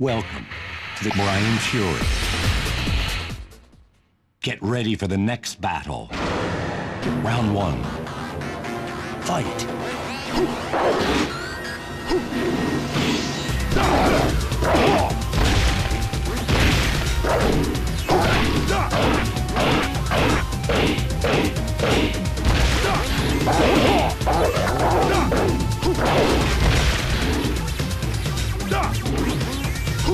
Welcome to the Bryan Fury. Get ready for the next battle. Round one. Fight.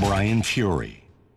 Bryan Fury.